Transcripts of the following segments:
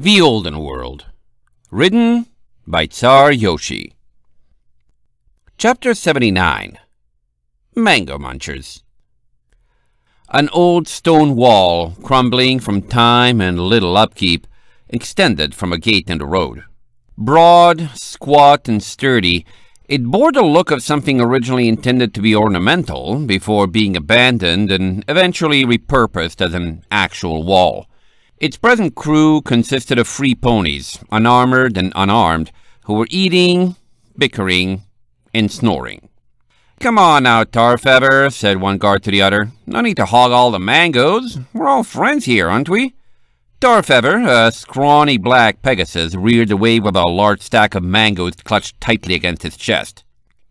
The Olden World. Written by Czar Yoshi. Chapter 79 Mango Munchers. An old stone wall, crumbling from time and little upkeep, extended from a gate in the road. Broad, squat, and sturdy, it bore the look of something originally intended to be ornamental before being abandoned and eventually repurposed as an actual wall. Its present crew consisted of three ponies, unarmored and unarmed, who were eating, bickering, and snoring. Come on now, Tarfeber, said one guard to the other. No need to hog all the mangoes. We're all friends here, aren't we? Tarfeber, a scrawny black Pegasus, reared away with a large stack of mangoes clutched tightly against his chest.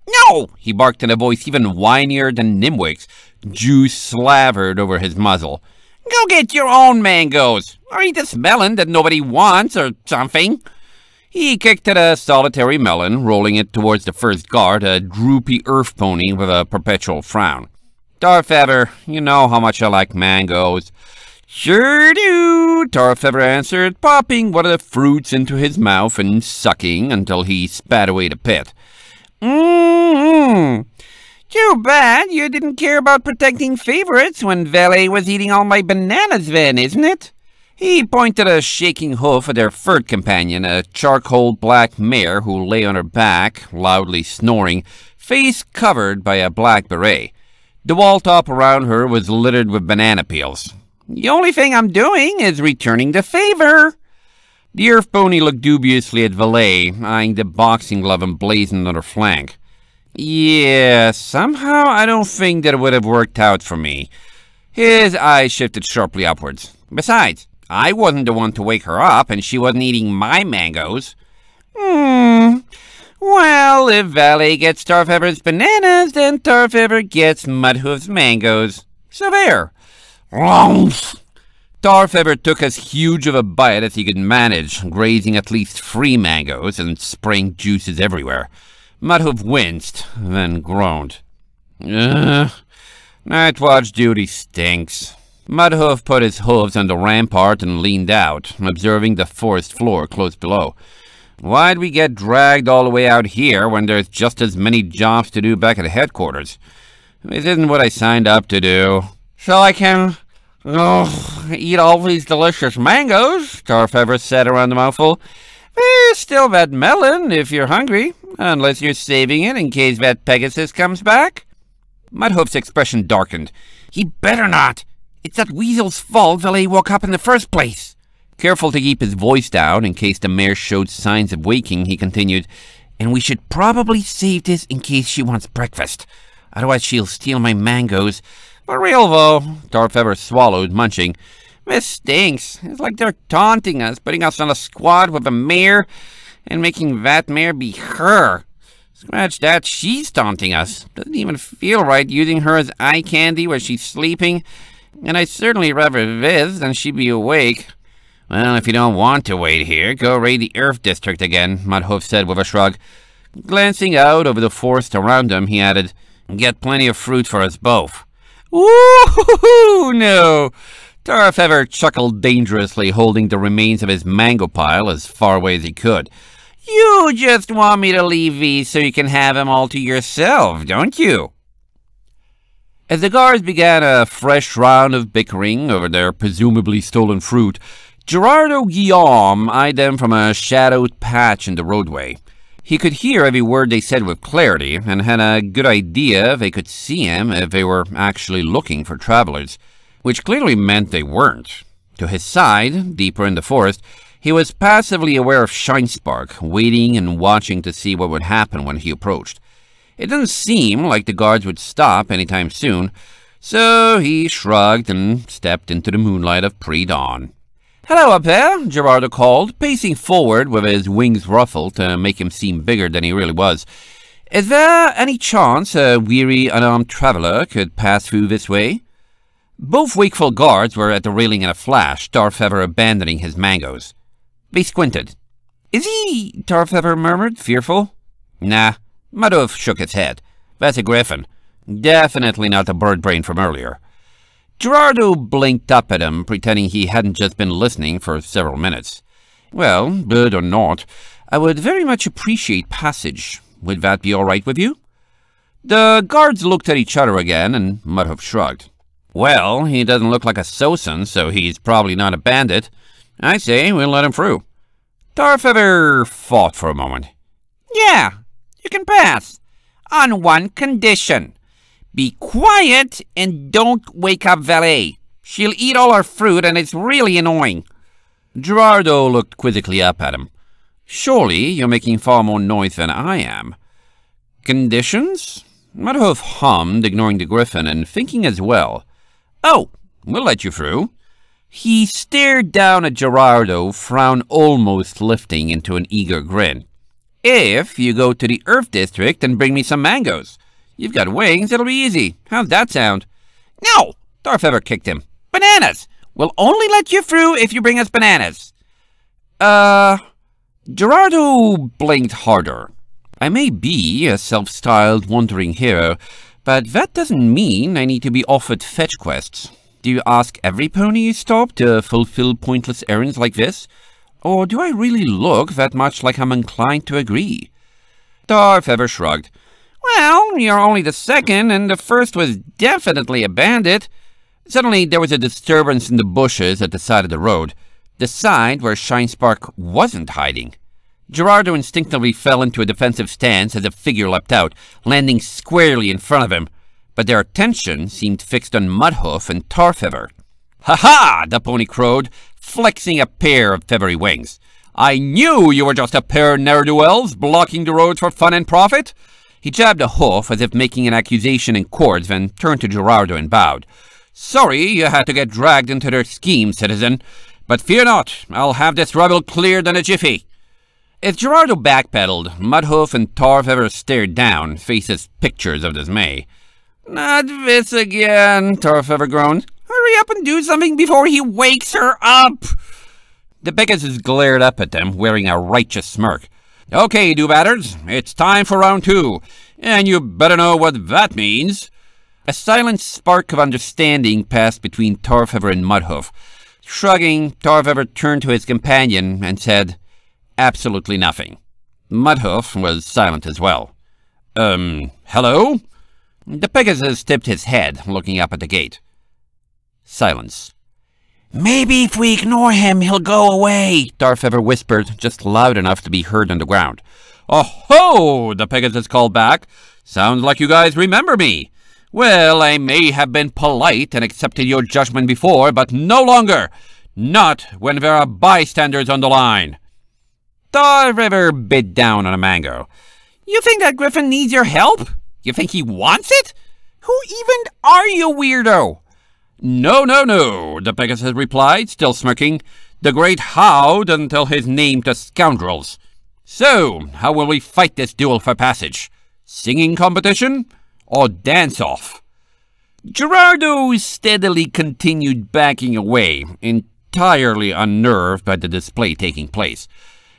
No! he barked in a voice even whinier than Nimwig's. Juice slavered over his muzzle. Go get your own mangoes, or eat this melon that nobody wants, or something. He kicked at a solitary melon, rolling it towards the first guard, a droopy earth pony with a perpetual frown. Tarfeber, you know how much I like mangoes. Sure do, Tarfeber answered, popping one of the fruits into his mouth and sucking until he spat away the pit. Mmm. Too bad you didn't care about protecting favorites when Valet was eating all my bananas then, isn't it? He pointed a shaking hoof at their third companion, a charcoal black mare who lay on her back, loudly snoring, face covered by a black beret. The wall top around her was littered with banana peels. The only thing I'm doing is returning the favor. The earth pony looked dubiously at Valet, eyeing the boxing glove emblazoned on her flank. Yeah, somehow I don't think that would have worked out for me. His eyes shifted sharply upwards. Besides, I wasn't the one to wake her up, and she wasn't eating my mangoes. Hmm. Well, if Valet gets Tarfeber's bananas, then Tarfeber gets Mudhoof's mangoes. So there. Tarfeber took as huge of a bite as he could manage, grazing at least three mangoes and spraying juices everywhere. Mudhoof winced, then groaned. Ugh, night watch duty stinks. Mudhoof put his hooves on the rampart and leaned out, observing the forest floor close below. Why'd we get dragged all the way out here when there's just as many jobs to do back at headquarters? This isn't what I signed up to do. So I can, oh, eat all these delicious mangoes, Tarfeber said around the mouthful. There's still that melon if you're hungry, Uh, unless you're saving it in case that Pegasus comes back. Mudhoof's expression darkened. He better not. It's that weasel's fault Valet woke up in the first place. Careful to keep his voice down in case the mare showed signs of waking, he continued, And we should probably save this in case she wants breakfast. Otherwise she'll steal my mangoes. For real, though, Tarfeber swallowed, munching. This stinks. It's like they're taunting us, putting us on a squad with a mare, and making that mare be her. Scratch that, she's taunting us. Doesn't even feel right using her as eye candy while she's sleeping, and I'd certainly rather this than she be awake. Well, if you don't want to wait here, go raid the Earth District again, Mudhoof said with a shrug. Glancing out over the forest around him, he added, Get plenty of fruit for us both. Ooh, no! Tarfeber chuckled dangerously, holding the remains of his mango pile as far away as he could. You just want me to leave these so you can have them all to yourself, don't you? As the guards began a fresh round of bickering over their presumably stolen fruit, Gerardo Guillaume eyed them from a shadowed patch in the roadway. He could hear every word they said with clarity, and had a good idea they could see him if they were actually looking for travelers which clearly meant they weren't. To his side, deeper in the forest, he was passively aware of Shinespark, waiting and watching to see what would happen when he approached. It didn't seem like the guards would stop any time soon, so he shrugged and stepped into the moonlight of pre-dawn. Hello up there, Gerardo called, pacing forward with his wings ruffled to make him seem bigger than he really was. Is there any chance a weary, unarmed traveler could pass through this way? Both wakeful guards were at the railing in a flash, Tarfeber abandoning his mangoes. They squinted. Is he? Tarfeber murmured, fearful. Nah. Mudhoof shook his head. That's a griffin. Definitely not the bird brain from earlier. Gerardo blinked up at him, pretending he hadn't just been listening for several minutes. Well, bird or not, I would very much appreciate passage. Would that be all right with you? The guards looked at each other again, and Mudhoof shrugged. Well, he doesn't look like a Sosen, so he's probably not a bandit. I say we'll let him through. Tarfeather thought for a moment. Yeah, you can pass. On one condition. Be quiet and don't wake up Valet. She'll eat all our fruit and it's really annoying. Gerardo looked quizzically up at him. Surely you're making far more noise than I am. Conditions? Mudhoof hummed, ignoring the griffin, and thinking as well. Oh, we'll let you through. He stared down at Gerardo, frown almost lifting into an eager grin. If you go to the Earth District and bring me some mangoes. You've got wings, it'll be easy. How's that sound? No! Tarfeather kicked him. Bananas! We'll only let you through if you bring us bananas. Uh... Gerardo blinked harder. I may be a self-styled wandering hero, but that doesn't mean I need to be offered fetch quests. Do you ask every pony you stop to fulfill pointless errands like this? Or do I really look that much like I'm inclined to agree? Tarfeather shrugged. Well, you're only the second, and the first was definitely a bandit. Suddenly, there was a disturbance in the bushes at the side of the road, the side where Shinespark wasn't hiding. Gerardo instinctively fell into a defensive stance as a figure leapt out, landing squarely in front of him, but their attention seemed fixed on Mudhoof and Tarfeather. Ha-ha! the pony crowed, flexing a pair of feathery wings. I knew you were just a pair of ne'er-do-wells blocking the roads for fun and profit. He jabbed a hoof as if making an accusation in court, then turned to Gerardo and bowed. Sorry you had to get dragged into their scheme, citizen, but fear not, I'll have this rebel cleared in a jiffy. As Gerardo backpedaled, Mudhoof and Tarfeather stared down, faces pictures of dismay. Not this again, Tarfeather groaned. Hurry up and do something before he wakes her up! The Pegasus glared up at them, wearing a righteous smirk. Okay, do-batters, it's time for round two, and you better know what that means. A silent spark of understanding passed between Tarfeather and Mudhoof. Shrugging, Tarfeather turned to his companion and said, absolutely nothing. Mudhoof was silent as well. Um, hello? The Pegasus tipped his head, looking up at the gate. Silence. Maybe if we ignore him, he'll go away, Tarfeather whispered, just loud enough to be heard on the ground. Oh-ho! The Pegasus called back. Sounds like you guys remember me. Well, I may have been polite and accepted your judgment before, but no longer. Not when there are bystanders on the line. Tarfeather bit down on a mango. You think that Griffin needs your help? You think he wants it? Who even are you, weirdo? No, no, no, the Pegasus replied, still smirking. The great How doesn't tell his name to scoundrels. So, how will we fight this duel for passage? Singing competition or dance-off? Gerardo steadily continued backing away, entirely unnerved by the display taking place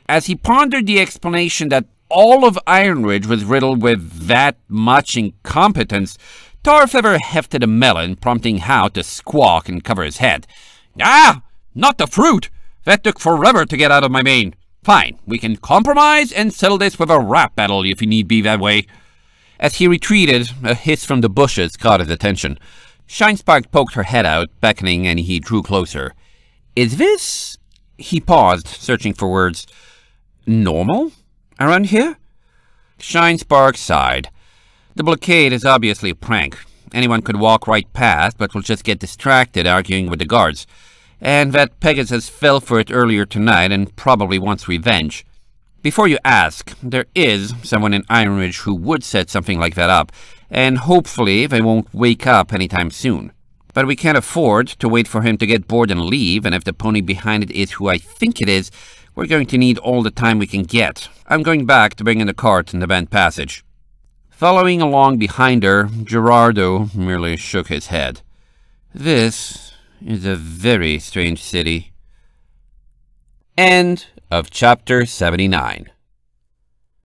as he pondered the explanation that all of Ironridge was riddled with that much incompetence, Tarfeather hefted a melon, prompting How to squawk and cover his head. Ah! Not the fruit! That took forever to get out of my mane. Fine, we can compromise and settle this with a rap battle if you need be that way. As he retreated, a hiss from the bushes caught his attention. Shinespark poked her head out, beckoning, and he drew closer. Is this... He paused, searching for words normal around here? Shinespark sighed. The blockade is obviously a prank. Anyone could walk right past, but will just get distracted arguing with the guards. And that Pegasus fell for it earlier tonight and probably wants revenge. Before you ask, there is someone in Ironridge who would set something like that up, and hopefully they won't wake up anytime soon. But we can't afford to wait for him to get bored and leave, and if the pony behind it is who I think it is, we're going to need all the time we can get. I'm going back to bring in the cart in the vent passage. Following along behind her, Gerardo merely shook his head. This is a very strange city. End of chapter 79.